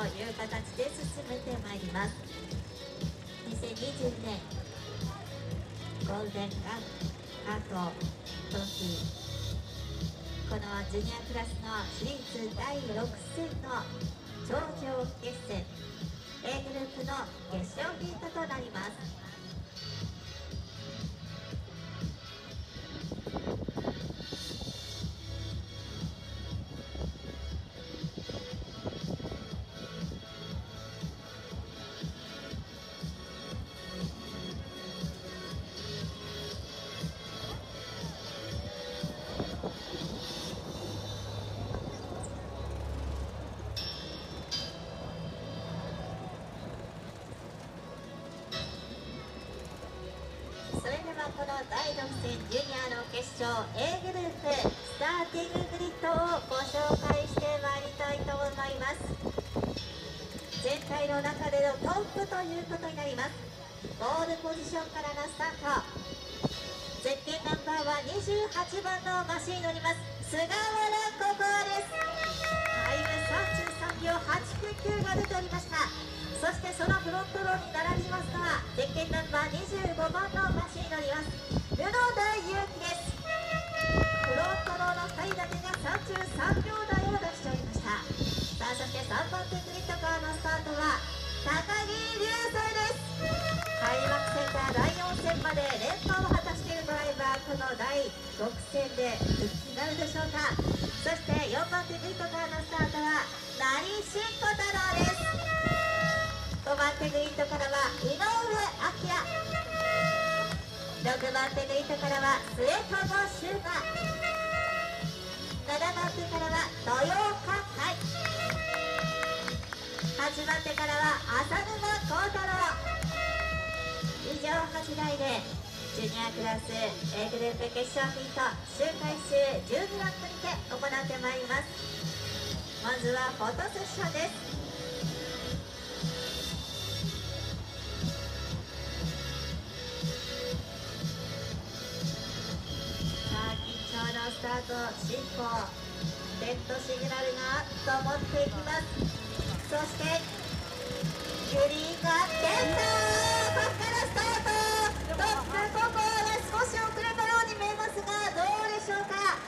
という形で進めてまいります。2020年ゴールデンカートトロフィーこのジュニアクラスのシリーズ第6戦の頂上決戦 A グループの決勝ヒートとなります。アの決勝 A グループスターティンググリッドをご紹介してまいりたいと思います。全体の中でのトップということになります。ボールポジションからのスタート。ゼッケンナンバーは28番のマシンに乗ります。菅原ココアです。タイム33秒899が出ておりました。そしてそのフロントローに並びますのはゼッケンナンバー25番のマシンに乗ります。布田祐希です。の2人だけが33秒台を出しておりましたさあそして3番手グリッドカーのスタートは高木流星です開幕戦から第4戦まで連覇を果たしているドライバーこの第6戦で復帰なるでしょうかそして4番手グリッドカーのスタートは成新小太郎です5番手グリッドからは井上明6番手グリッドからは末友修馬7番手からは豊岡海8番手からは浅沼幸太郎。以上8台でジュニアクラス A グループ決勝ヒート周回数12ラップにて行ってまいります。まずはフォトセッションです。タート。進行レッドシグナルが灯っていきますそしてグリーンが出たここからスタート。ト。ップここが少し遅れたように見えますがどうでしょうか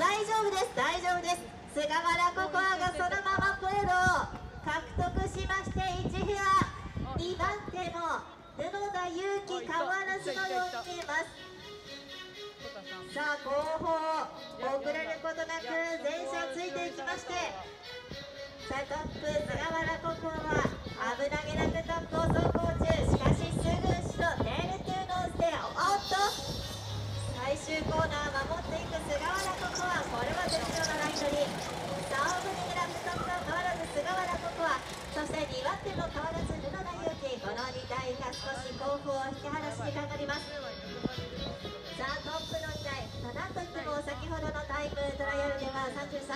大丈夫です大丈夫です菅原ココアがそのままポエロを獲得しまして1部屋2番手の布田勇気変わらずのように見えますさあ後方遅れることなく電車ついていきましてさあトップ菅原ココアは危なげなくトップを走行中。しかしすぐ後ろテールトゥーノーズでおっと最終コーナー守っていく菅原ココアこれは絶妙なライトにさあオープニングラップトップは変わらず菅原ココアそして2番手も変わらず布田勇気この2体が少し後方を引き離しにかかります。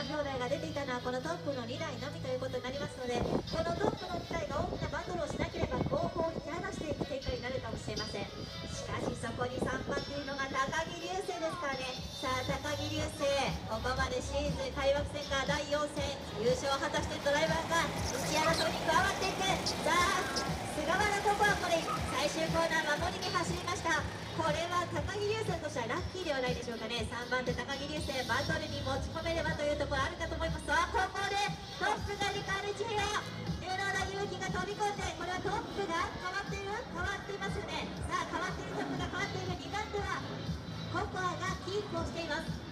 兄弟が出ていたのはこのトップの2台のみということになりますのでこの高木流星としてはラッキーではないでしょうかね。3番手高木流星バトルに持ち込めればというところあるかと思いますさあここでトップがリカルチェア。ルローラ勇気が飛び込んでこれはトップが変わっている？変わっていますよね。さあ変わっているトップが変わっている。2番手はココアがキープをしています。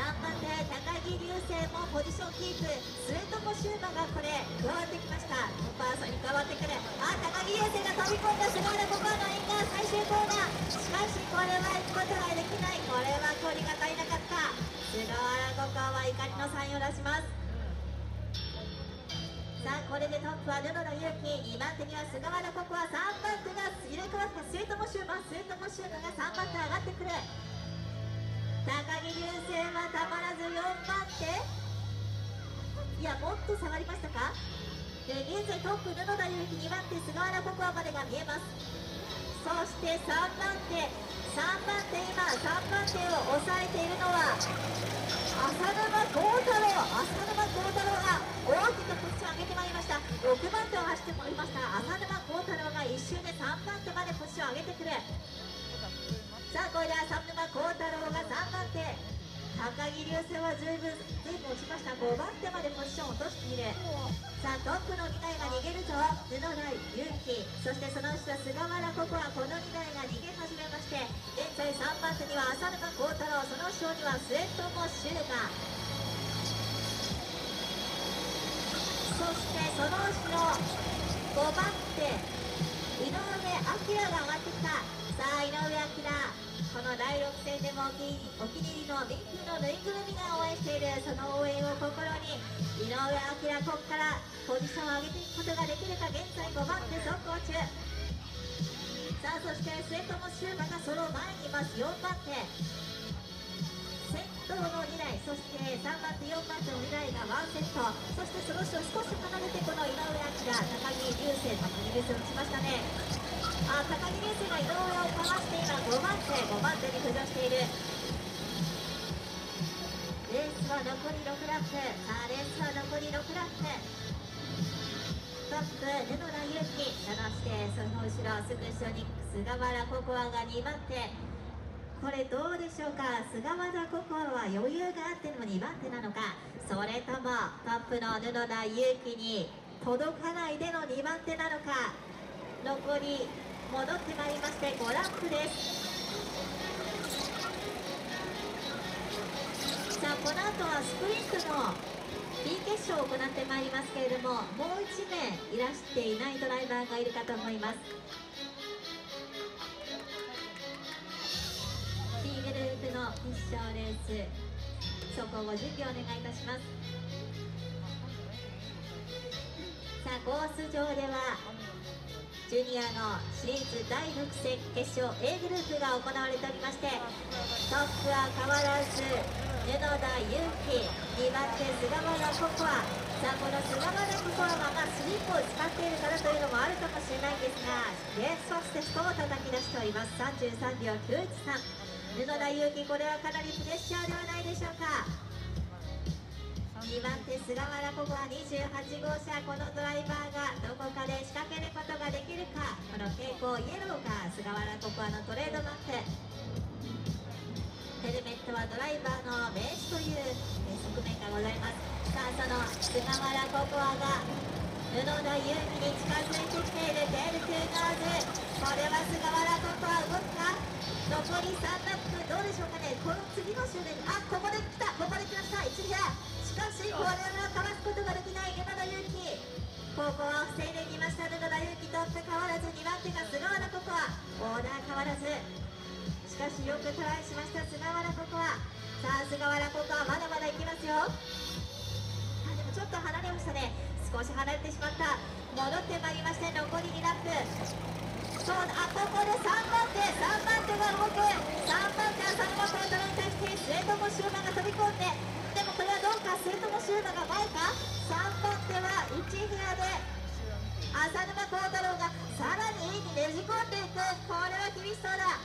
3番手高木流星もポジションキープ。末友シューマがこれ加わってきました。パーソンに加わってくる。あ高木流星が飛び込んだ菅原ここのインナー最終コーナーしかしこれは行くことができない。これは距離が足りなかった。菅原ここは怒りのサインを出します。さあこれでトップは布田勇気。2番手には菅原ここは3番手が入れ替わった末友シューマ末友シューマが3番手上がってくる。高木流星はたまらず4番手。いやもっと下がりましたか？で現在トップ布田祐希2番手菅原ココアまでが見えます。そして3番手3番手今3番手を抑えているのは浅沼幸太郎。彰が上がってきたさあ井上彰この第6戦でもお気に入りのミッキーのぬいぐるみが応援しているその応援を心に井上彰ここからポジションを上げていくことができるか現在5番手走行中さあそして末友シューマがその前にいます4番手先頭の2台そして3番手4番手の2台がワンセット。そしてその後ろ少し離れてこの井上彰高木流星高木流星打ちましたね。あ高木流星が井上をかわして今5番手5番手に浮上している。レースは残り6ラップ。さあレースは残り6ラップ。トップ布田祐希そしてその後ろすぐ後ろに菅原ココアが2番手。これどうでしょうか？菅原ココアは余裕があっての2番手なのか？それともトップの布田祐希に届かないでの2番手なのか？残り戻ってまいりまして5ラップですさあこの後はスプリントの B 決勝を行ってまいりますけれどももう1名いらしていないドライバーがいるかと思います B グループの決勝レースそこご準備お願いいたしますさあコース上ではジュニアのシリーズ第6戦決勝 A グループが行われておりましてトップは変わらず布田祐希2番手菅原ココアさあこの菅原ココアはまあスリープを使っているからというのもあるかもしれないんですがレースファステストも叩き出しております。33秒913布田祐希これはかなりプレッシャーではないでしょうか。2番手菅原ここは28号車このドライバーがどこかで仕掛けることができるかこの蛍光イエローが菅原ここはのトレードマークヘルメットはドライバーの名刺という側面がございます。さあその菅原ココアが布田勇気に近づいてきているテールトゥーノーズ。これは菅原ココア動くか？残り3ラップどうでしょうかね？この次の周年あここで来た！ここで来ました！1リアしかしこれはかわすことができない山田裕貴ここは防いできました布田裕貴とって変わらず2番手が菅原ここはオーダー変わらずしかしよくトライしました菅原ここはさあ菅原ここはまだまだいきますよ。あでもちょっと離れましたね。少し離れてしまった。戻ってまいりまして残り2ラップ。そうあここで3番手。3番手が動く。3番手は3番手のに対して末友修馬が飛び込んで浅沼幸太郎がさらに A にねじ込んでいく。これは厳しそうだ。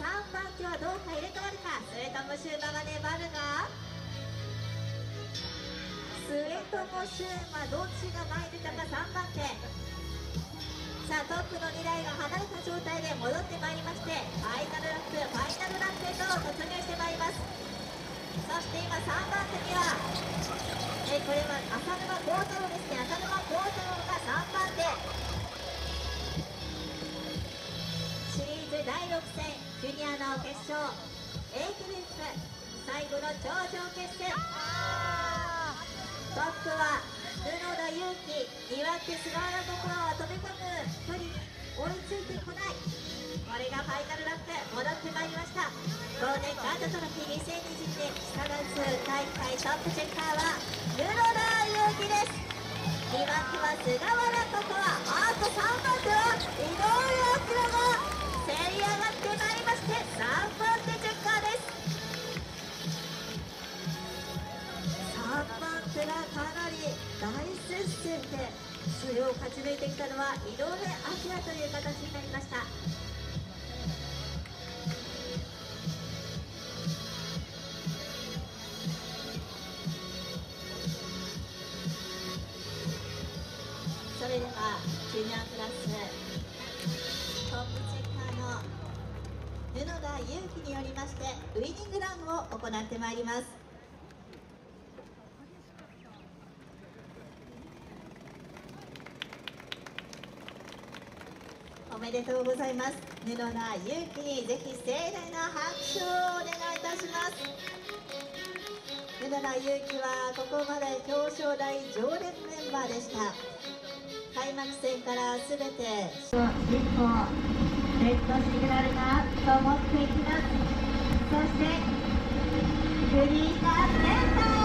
3番手はどうか入れ替わるか。それともシューマが粘るが。末友シューマどっちが前に出たか。3番手。さあトップの2台が離れた状態で戻ってまいりましてファイナルラップファイナルラップへと突入してまいります。そして今3番手には、えこれは浅沼幸太郎ですね。浅沼幸太郎が3勝 A グループ最後の頂上決戦。トップは布田勇気2番手菅原心は飛び込む距離に追いついてこない。これがファイナルラップ戻ってまいりました。ゴールデンカードトロフィー2020年下ダンス大会トップチェッカーはルロラー勇気です。2番手は菅原こという形になりました。それではジュニアクラストップチェッカーの布田勇希によりましてウイニングランを行ってまいりますおめでとうございます。布田祐希にぜひ盛大な拍手をお願いいたします。布田祐希はここまで表彰台常連メンバーでした。開幕戦からすべて一歩レッドシグナルが灯っていきます。そしてグリーンがセン